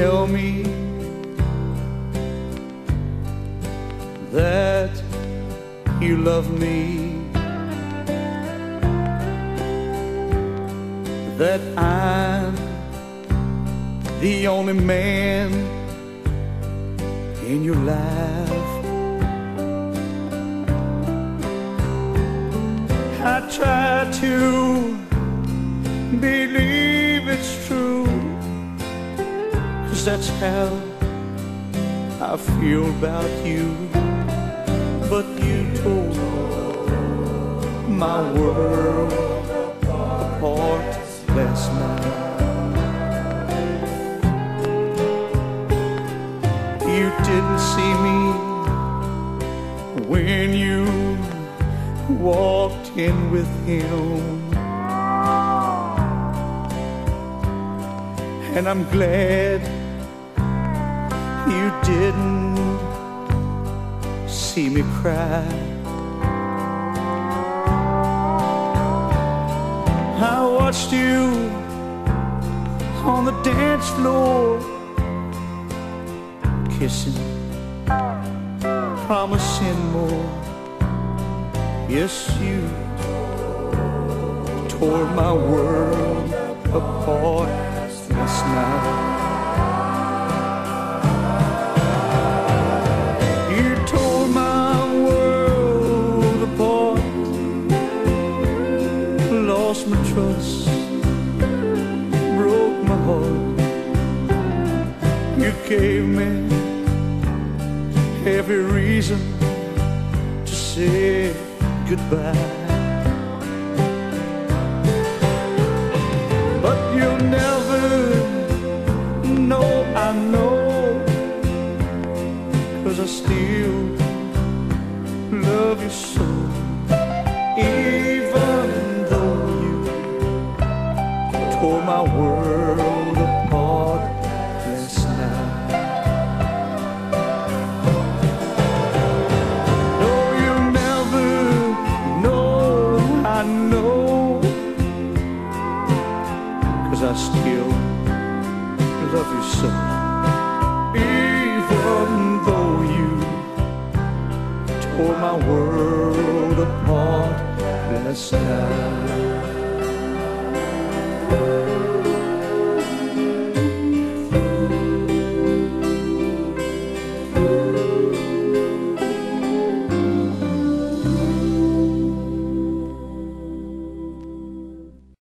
tell me that you love me, that I'm the only man in your life. I try to believe it's true, cause that's how I feel about you. But you tore my world apart last night. You didn't see me when you walked in with him. And I'm glad you didn't see me cry. I watched you on the dance floor, kissing, promising more. Yes, you tore my world apart last night. Lost my trust, broke my heart. You gave me every reason to say goodbye. But you'll never know I know Cause I still love you so my world apart. Last night No, you'll never know I know. Cause I still love you so. Even though you tore my world apart. Last night Música